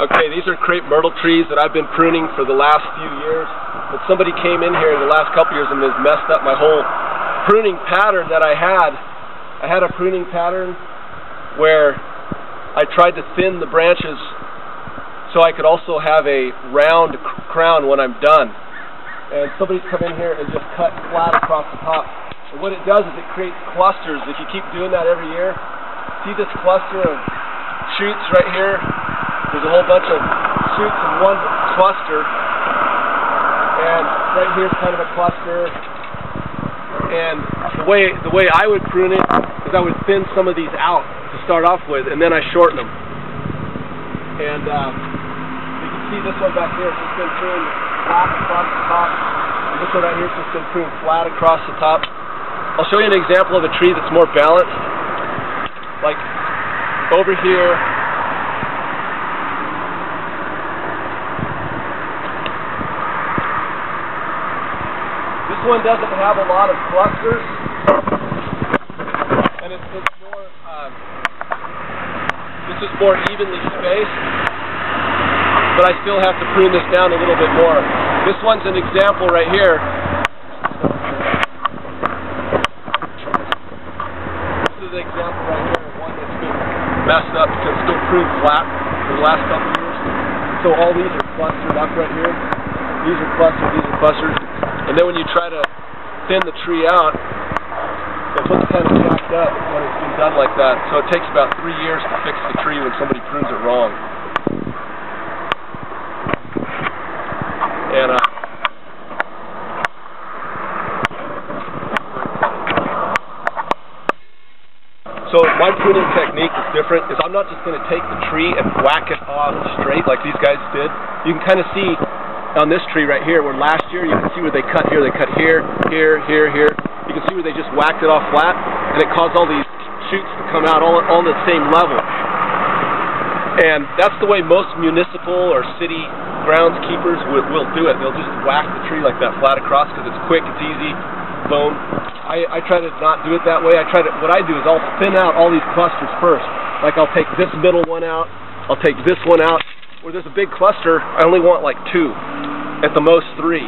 Okay, these are crepe myrtle trees that I've been pruning for the last few years. But somebody came in here in the last couple years and has messed up my whole pruning pattern that I had. I had a pruning pattern where I tried to thin the branches so I could also have a round crown when I'm done. And somebody's come in here and just cut flat across the top. And what it does is it creates clusters. If you keep doing that every year, see this cluster of shoots right here? There's a whole bunch of shoots in one cluster, and right here's kind of a cluster. And the way the way I would prune it is I would thin some of these out to start off with, and then I shorten them. And uh, you can see this one back here has just been pruned flat across the top. And this one right here has just been pruned flat across the top. I'll show you an example of a tree that's more balanced. Like over here, This one doesn't have a lot of clusters, and it's, it's more, um, this is more evenly spaced, but I still have to prune this down a little bit more. This one's an example right here. This is an example right here of one that's been messed up because it's been pruned flat for the last couple years. So all these are clustered up right here. These are clustered, these are clustered. And then when you try to thin the tree out, it looks kind of jacked up when it's been done like that. So it takes about three years to fix the tree when somebody prunes it wrong. And uh, So my pruning technique is different. Is I'm not just going to take the tree and whack it off straight like these guys did. You can kind of see on this tree right here, where last year you can see where they cut here, they cut here, here, here, here. You can see where they just whacked it off flat, and it caused all these shoots to come out all, on the same level. And that's the way most municipal or city groundskeepers will, will do it. They'll just whack the tree like that flat across because it's quick, it's easy, boom. I, I try to not do it that way. I try to, what I do is I'll thin out all these clusters first. Like I'll take this middle one out, I'll take this one out. Where there's a big cluster, I only want like two at the most three.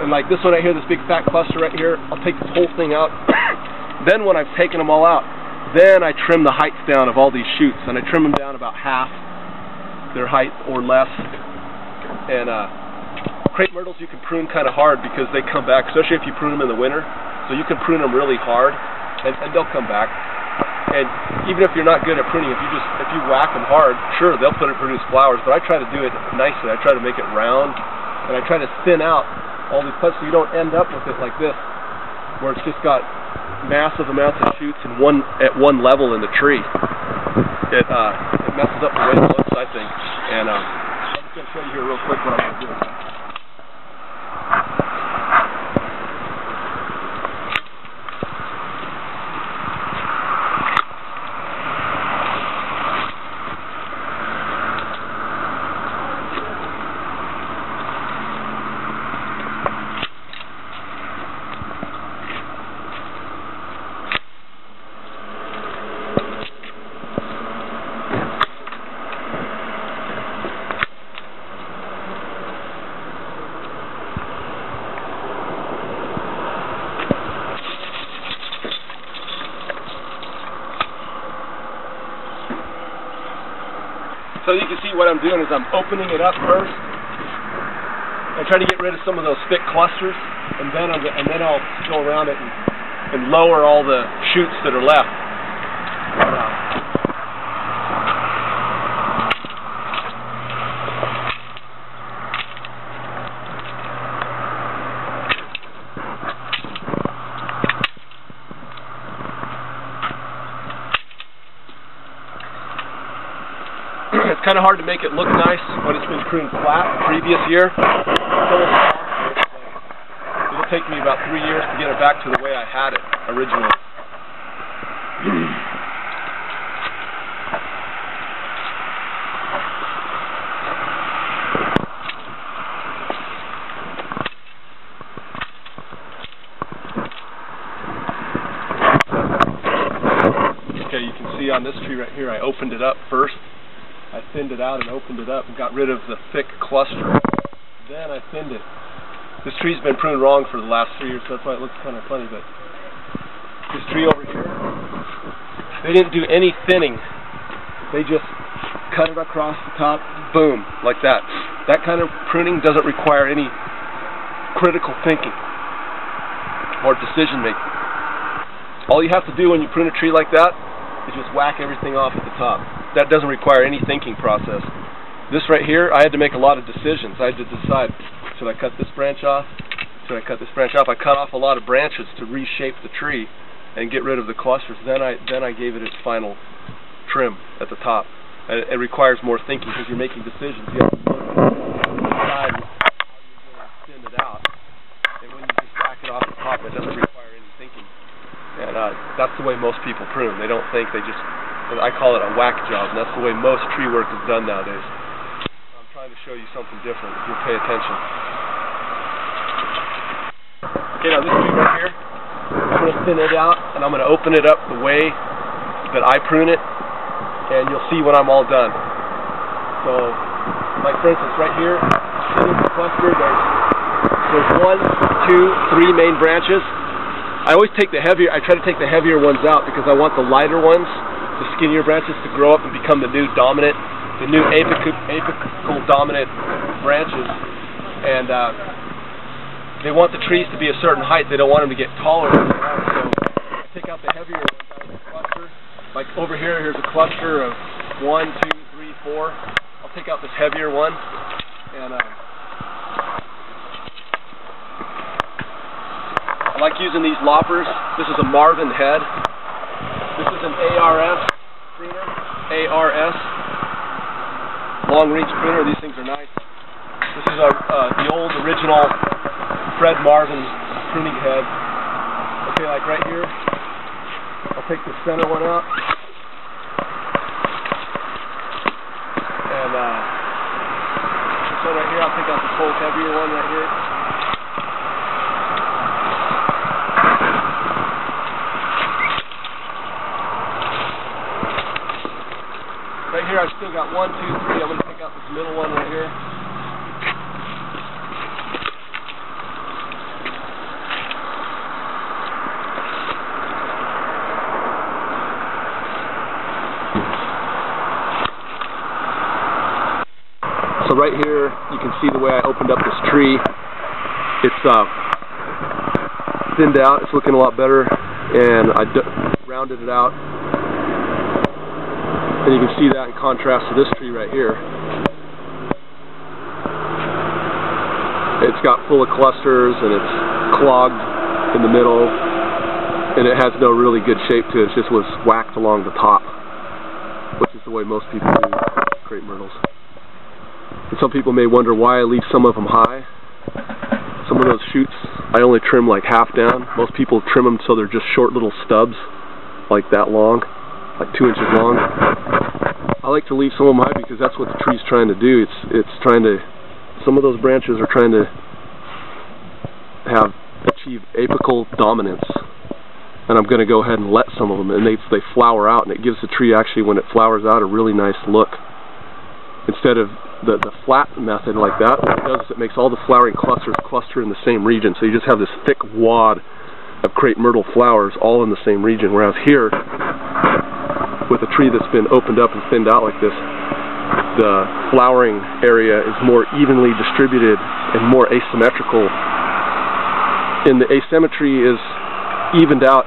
And like this one right here, this big fat cluster right here, I'll take this whole thing out. then when I've taken them all out, then I trim the heights down of all these shoots, and I trim them down about half their height or less. And uh, crepe myrtles you can prune kind of hard because they come back, especially if you prune them in the winter. So you can prune them really hard, and, and they'll come back. And even if you're not good at pruning, if you just if you whack them hard, sure they'll put it produce flowers. But I try to do it nicely. I try to make it round, and I try to thin out all these clusters so you don't end up with it like this, where it's just got massive amounts of shoots in one at one level in the tree. It uh, it messes up the way it looks, I think. And uh, I'm just gonna show you here real quick what I'm gonna do. So you can see what I'm doing is I'm opening it up first. and try to get rid of some of those thick clusters, and then I'm, and then I'll go around it and, and lower all the shoots that are left. it's kind of hard to make it look nice when it's been pruned flat the previous year. It'll take me about three years to get it back to the way I had it originally. Okay, you can see on this tree right here, I opened it up first. Thinned it out and opened it up and got rid of the thick cluster. Then I thinned it. This tree's been pruned wrong for the last three years, so that's why it looks kind of funny, but this tree over here, they didn't do any thinning. They just cut it across the top, boom, like that. That kind of pruning doesn't require any critical thinking or decision making. All you have to do when you prune a tree like that is just whack everything off at the top. That doesn't require any thinking process. This right here, I had to make a lot of decisions. I had to decide, should I cut this branch off? Should I cut this branch off? I cut off a lot of branches to reshape the tree and get rid of the clusters. Then I then I gave it its final trim at the top. And it requires more thinking because you're making decisions. You have to decide how you're going to thin it out. And when you just whack it off the top, it doesn't require any thinking. And uh, that's the way most people prune. They don't think. They just I call it a whack job, and that's the way most tree work is done nowadays. I'm trying to show you something different. If you'll pay attention. Okay, now this tree right here. I'm going to thin it out and I'm going to open it up the way that I prune it and you'll see when I'm all done. So, like for instance right here, the cluster there's, there's one, two, three main branches. I always take the heavier, I try to take the heavier ones out because I want the lighter ones, the skinnier branches to grow up and become the new dominant, the new apical, apical dominant branches. And uh, they want the trees to be a certain height. They don't want them to get taller. So I take out the heavier ones out of the cluster. Like over here, here's a cluster of one, two, three, four. I'll take out this heavier one, and uh, like using these loppers. This is a Marvin head. This is an ARS pruner. ARS. Long reach pruner. These things are nice. This is a, uh, the old original Fred Marvin pruning head. Okay, like right here, I'll take the center one out. And uh, this one right here, I'll take out the whole heavier one right here. Here, I've still got one, two, three. I'm going to take out this middle one right here. So right here, you can see the way I opened up this tree. It's uh, thinned out. It's looking a lot better, and I rounded it out. And you can see that in contrast to this tree right here. It's got full of clusters, and it's clogged in the middle, and it has no really good shape to it. It just was whacked along the top, which is the way most people do crepe myrtles. And some people may wonder why I leave some of them high. Some of those shoots I only trim like half down. Most people trim them so they're just short little stubs, like that long, like two inches long. I like to leave some of them high because that's what the tree's trying to do. It's it's trying to. Some of those branches are trying to have achieve apical dominance, and I'm going to go ahead and let some of them, and they they flower out, and it gives the tree actually when it flowers out a really nice look. Instead of the, the flat method like that, what it does is it makes all the flowering clusters cluster in the same region. So you just have this thick wad of crepe myrtle flowers all in the same region. Whereas here, with a tree that's been opened up and thinned out like this, the flowering area is more evenly distributed and more asymmetrical. And the asymmetry is evened out,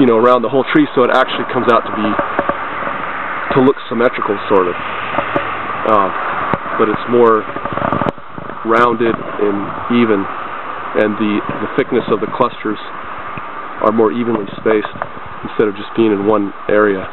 you know, around the whole tree, so it actually comes out to be to look symmetrical, sort of. Uh, but it's more rounded and even, and the, the thickness of the clusters are more evenly spaced instead of just being in one area.